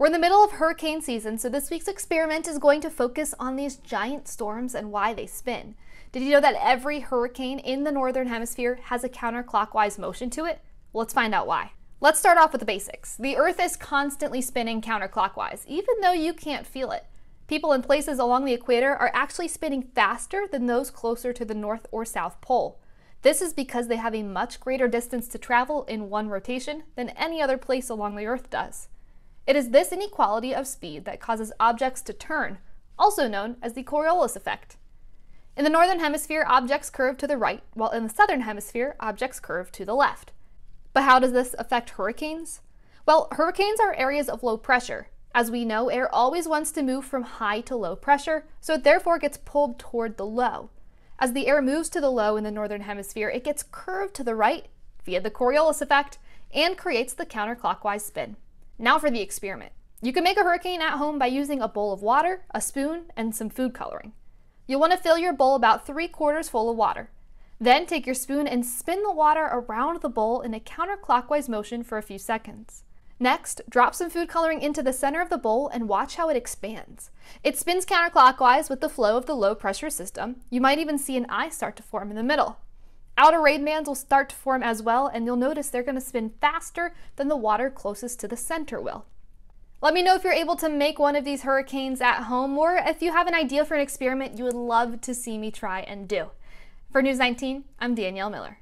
We're in the middle of hurricane season, so this week's experiment is going to focus on these giant storms and why they spin. Did you know that every hurricane in the northern hemisphere has a counterclockwise motion to it? Let's find out why. Let's start off with the basics. The Earth is constantly spinning counterclockwise, even though you can't feel it. People in places along the equator are actually spinning faster than those closer to the North or South Pole. This is because they have a much greater distance to travel in one rotation than any other place along the Earth does. It is this inequality of speed that causes objects to turn, also known as the Coriolis effect. In the northern hemisphere, objects curve to the right, while in the southern hemisphere, objects curve to the left. But how does this affect hurricanes? Well, hurricanes are areas of low pressure. As we know, air always wants to move from high to low pressure, so it therefore gets pulled toward the low. As the air moves to the low in the northern hemisphere, it gets curved to the right via the Coriolis effect and creates the counterclockwise spin. Now for the experiment. You can make a hurricane at home by using a bowl of water, a spoon, and some food coloring. You'll want to fill your bowl about three quarters full of water. Then take your spoon and spin the water around the bowl in a counterclockwise motion for a few seconds. Next, drop some food coloring into the center of the bowl and watch how it expands. It spins counterclockwise with the flow of the low pressure system. You might even see an eye start to form in the middle. Outer rain bands will start to form as well, and you'll notice they're going to spin faster than the water closest to the center will. Let me know if you're able to make one of these hurricanes at home, or if you have an idea for an experiment you would love to see me try and do. For News 19, I'm Danielle Miller.